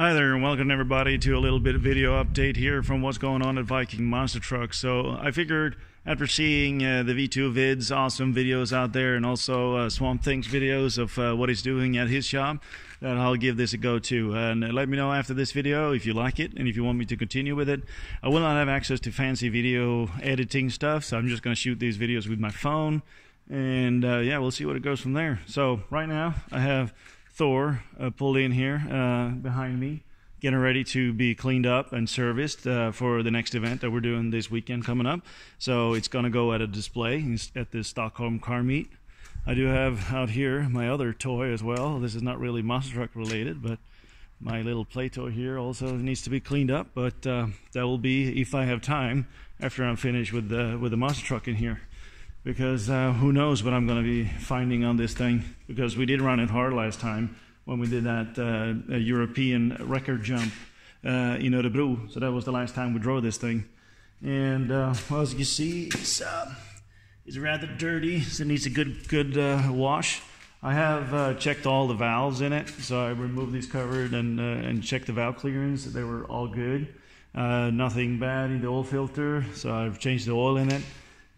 Hi there, and welcome everybody to a little bit of video update here from what's going on at Viking Monster Truck. So I figured after seeing uh, the V2 vids, awesome videos out there, and also uh, Swamp Things videos of uh, what he's doing at his shop, that I'll give this a go too. And let me know after this video if you like it and if you want me to continue with it. I will not have access to fancy video editing stuff, so I'm just going to shoot these videos with my phone. And uh, yeah, we'll see what it goes from there. So right now I have Thor uh, pulled in here uh, behind me, getting ready to be cleaned up and serviced uh, for the next event that we're doing this weekend coming up. So it's going to go at a display at the Stockholm car meet. I do have out here my other toy as well. This is not really monster truck related, but my little play toy here also needs to be cleaned up. But uh, that will be if I have time after I'm finished with the with the monster truck in here because uh, who knows what I'm going to be finding on this thing because we did run it hard last time when we did that uh, European record jump uh, in Örebro. So that was the last time we drove this thing. And uh, well, as you can see, it's, uh, it's rather dirty, so it needs a good, good uh, wash. I have uh, checked all the valves in it, so I removed these covered and, and checked the valve clearance. They were all good. nothing bad in the oil filter, so I've changed the oil in it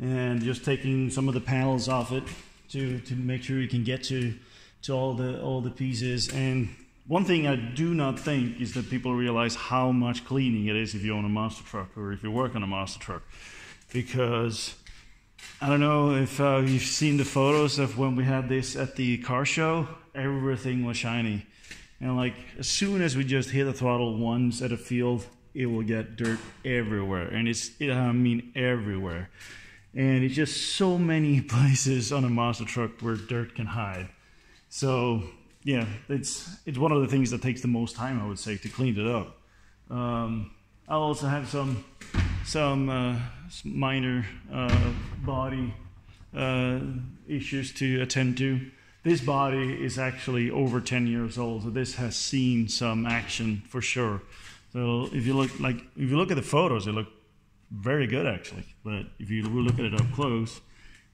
and just taking some of the panels off it to, to make sure you can get to, to all, the, all the pieces. And one thing I do not think is that people realize how much cleaning it is if you own a monster truck or if you work on a monster truck. Because I don't know if uh, you've seen the photos of when we had this at the car show, everything was shiny. And like as soon as we just hit the throttle once at a field, it will get dirt everywhere. And it's, I mean, everywhere. And it's just so many places on a monster truck where dirt can hide. So yeah, it's it's one of the things that takes the most time, I would say, to clean it up. Um, I'll also have some some uh, minor uh, body uh, issues to attend to. This body is actually over 10 years old, so this has seen some action for sure. So if you look like if you look at the photos, it look very good actually. But if you look at it up close,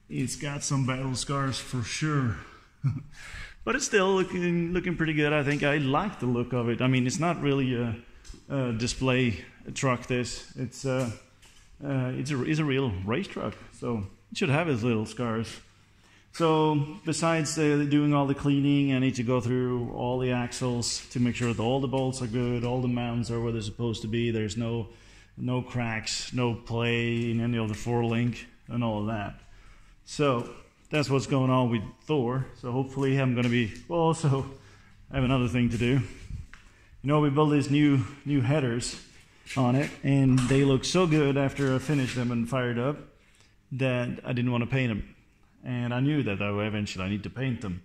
it's got some battle scars for sure. but it's still looking looking pretty good. I think I like the look of it. I mean, it's not really a, a display truck. This it's a uh, it's a it's a real race truck, so it should have its little scars. So besides uh, doing all the cleaning, I need to go through all the axles to make sure that all the bolts are good, all the mounts are where they're supposed to be. There's no no cracks, no play in any of the four link and all of that. So that's what's going on with Thor. So hopefully I'm going to be, well also I have another thing to do. You know, we built these new, new headers on it and they look so good after I finished them and fired up that I didn't want to paint them. And I knew that though eventually I need to paint them.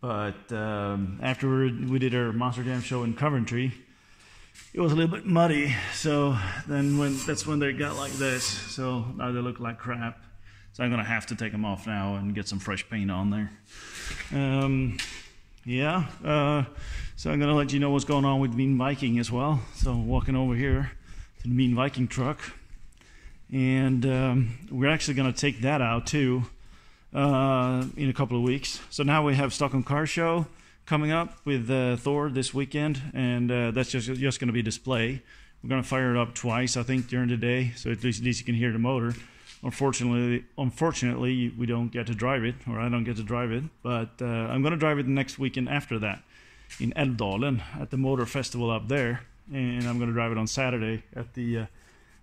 But um, after we did our Monster Jam show in Coventry, it was a little bit muddy. So then when that's when they got like this. So now they look like crap. So I'm gonna have to take them off now and get some fresh paint on there. Um, yeah. Uh, so I'm gonna let you know what's going on with Mean Viking as well. So walking over here to the Mean Viking truck, and um, we're actually gonna take that out too uh, in a couple of weeks. So now we have Stockholm Car Show coming up with uh, Thor this weekend, and uh, that's just just going to be display. We're going to fire it up twice, I think, during the day, so at least, at least you can hear the motor. Unfortunately, unfortunately, we don't get to drive it, or I don't get to drive it. But uh, I'm going to drive it the next weekend after that in Älvdalen at the Motor Festival up there, and I'm going to drive it on Saturday at the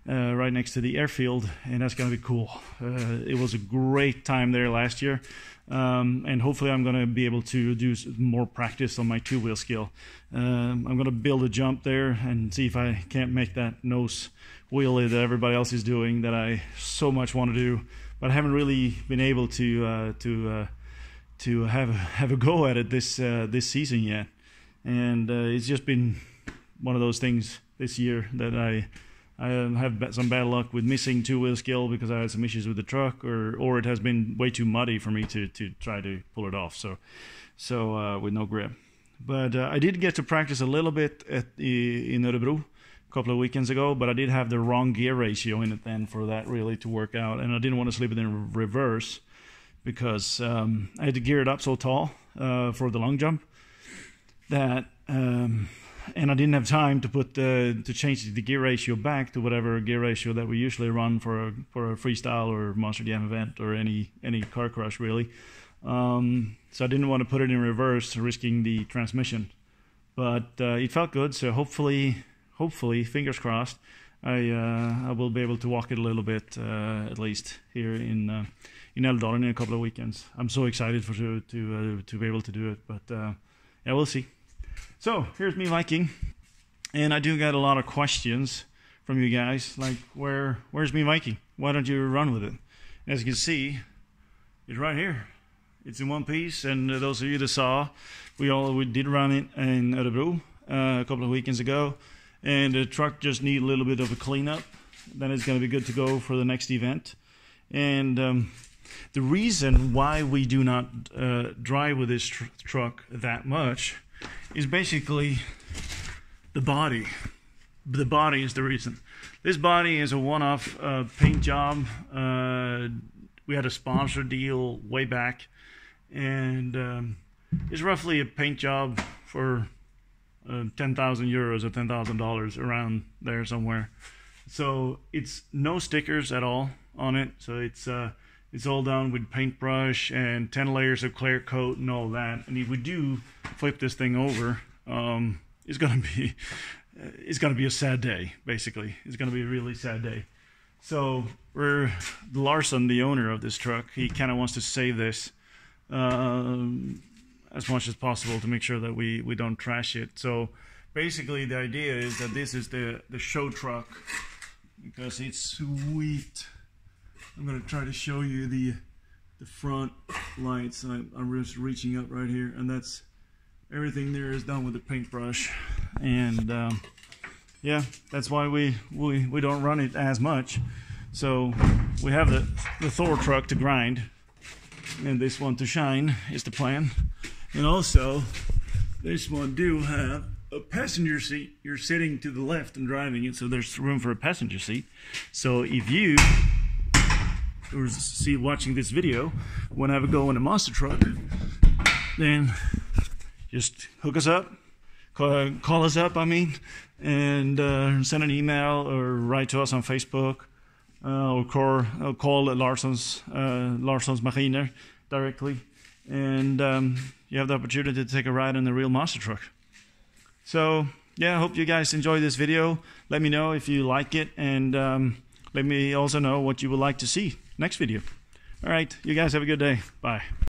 uh, right next to the airfield, and that's going to be cool. Uh, it was a great time there last year. Um, and hopefully I'm going to be able to do more practice on my two-wheel skill. Um, I'm going to build a jump there and see if I can't make that nose wheelie that everybody else is doing that I so much want to do, but I haven't really been able to uh, to uh, to have have a go at it this uh, this season yet. And uh, it's just been one of those things this year that I I have some bad luck with missing two-wheel skill because I had some issues with the truck, or or it has been way too muddy for me to to try to pull it off. So, so uh, with no grip. But uh, I did get to practice a little bit at in Örebro a couple of weekends ago, but I did have the wrong gear ratio in it then for that really to work out, and I didn't want to slip it in reverse because um, I had to gear it up so tall uh, for the long jump that um, and I didn't have time to put the to change the gear ratio back to whatever gear ratio that we usually run for a for a freestyle or monster jam event or any any car crash really. Um, so I didn't want to put it in reverse, risking the transmission. But uh, it felt good, so hopefully, hopefully, fingers crossed, I uh, I will be able to walk it a little bit uh, at least here in uh, in Älvdalen in a couple of weekends. I'm so excited for to to uh, to be able to do it, but uh, yeah, we'll see. So here's Mean Viking, and I do get a lot of questions from you guys, like where where's Mean Viking? Why don't you run with it? As you can see, it's right here. It's in one piece, and those of you that saw, we all we did run it in Örebro uh, a couple of weekends ago, and the truck just need a little bit of a cleanup. Then it's going to be good to go for the next event. And um, the reason why we do not uh, drive with this tr- truck that much is basically the body. The body is the reason. This body is a one-off uh, paint job. Uh, we had a sponsor deal way back and um, it's roughly a paint job for uh, 10,000 euros or $10,000 around there somewhere. So it's no stickers at all on it. So it's uh, it's all done with paintbrush and 10 layers of clear coat and all that. And if we do flip this thing over, um, it's gonna be it's gonna be a sad day. Basically, it's gonna be a really sad day. So we're Larsson, the owner of this truck. He kind of wants to save this um, as much as possible to make sure that we, we don't trash it. So basically the idea is that this is the, the show truck because it's sweet. I'm going to try to show you the the front lights. I, I'm just reaching up right here and that's everything there is done with a paintbrush and um, yeah that's why we, we we don't run it as much so we have the the Thor truck to grind and this one to shine is the plan. And also, this one do have a passenger seat. You're sitting to the left and driving it, so there's room for a passenger seat. So if you or see watching this video want to have a go in a monster truck, then just hook us up, call, call us up, I mean, and uh, send an email or write to us on Facebook uh, or call, uh, call Larsson's, uh, Larsson's Maskiner directly. And um, you have the opportunity to take a ride in the real monster truck. So, yeah, I hope you guys enjoy this video. Let me know if you like it, and um, let me also know what you would like to see next video. All right, you guys have a good day. Bye.